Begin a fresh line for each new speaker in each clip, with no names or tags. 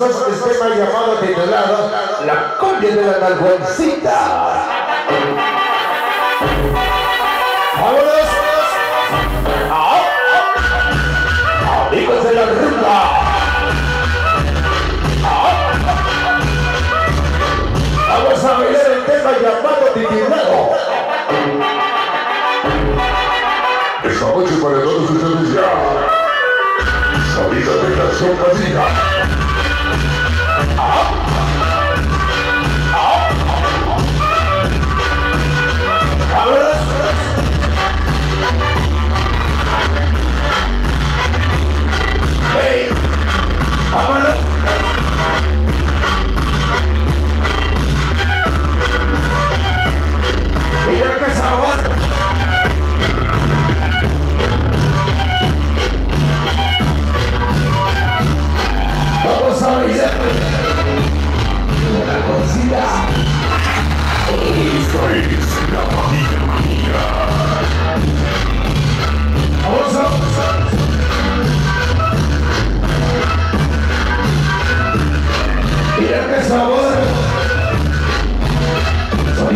tema llamado titulado La cumbia de la nalgoncita. ¡Vámonos! ¡Ah! ¡Amigos de la rumba! ¡Ah! Vamos a bailar el tema llamado titulado.
Esta noche para todos ustedes ya. Salida de la sopladilla.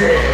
Yeah.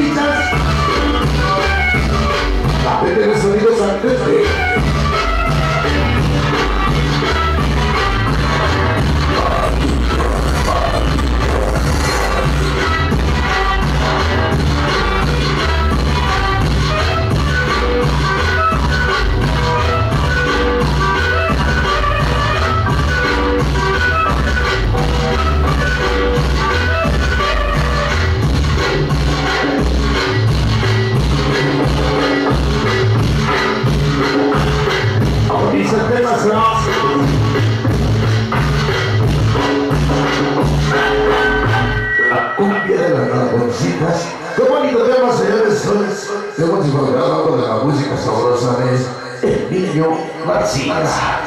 Peter. La
Peter es
sonido
sangre. La cumbia de las dragoncitas. Qué bonito tema, señores. Hemos disfrutado con la música sabrosa de El Niño García.